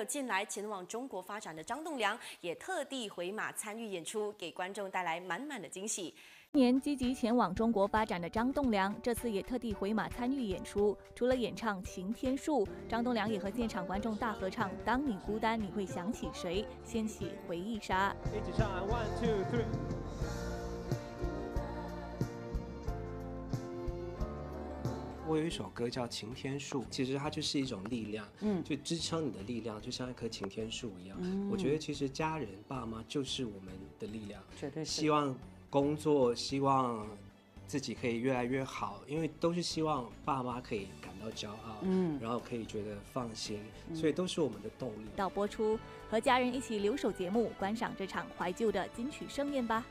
有近来前往中国发展的张栋梁，也特地回马参与演出，给观众带来满满的惊喜。今年积极前往中国发展的张栋梁，这次也特地回马参与演出。除了演唱《擎天树》，张栋梁也和现场观众大合唱《当你孤单，你会想起谁》，掀起回忆杀。一起唱，one two three。我有一首歌叫《擎天树》，其实它就是一种力量，嗯，就支撑你的力量，就像一棵擎天树一样。我觉得其实家人、爸妈就是我们的力量，绝对是。希望工作，希望自己可以越来越好，因为都是希望爸妈可以感到骄傲，嗯，然后可以觉得放心，所以都是我们的动力。到播出，和家人一起留守节目，观赏这场怀旧的金曲盛宴吧。